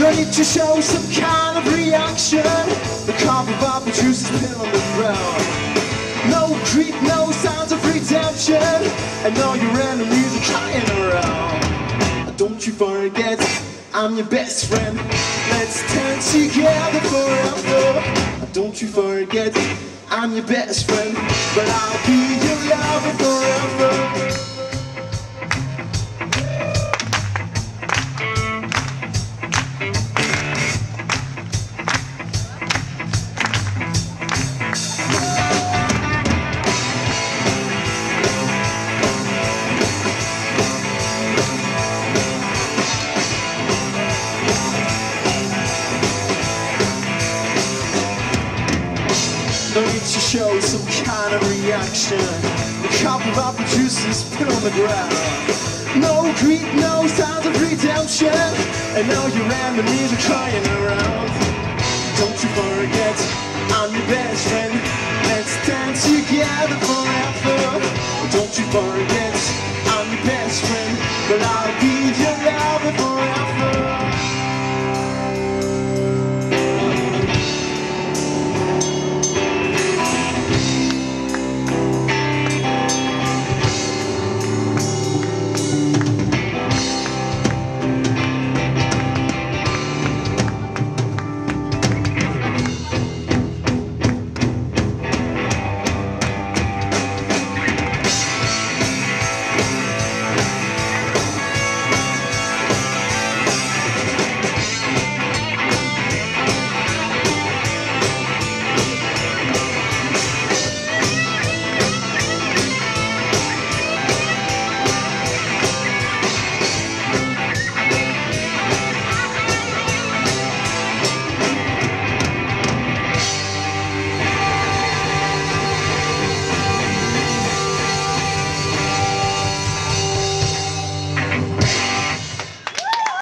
No need to show some kind of reaction. The coffee bar produces pill on the ground. No creep, no signs of redemption. And all your enemies are crying around. Don't you forget, I'm your best friend. Let's stand together forever. Don't you forget, I'm your best friend. But I'll be your lover forever. No need to show some kind of reaction. The couple of producers put on the ground. No greed, no signs of redemption. And now your enemies are crying around. Don't you forget, I'm your best friend. Let's stand together forever. Don't you forget,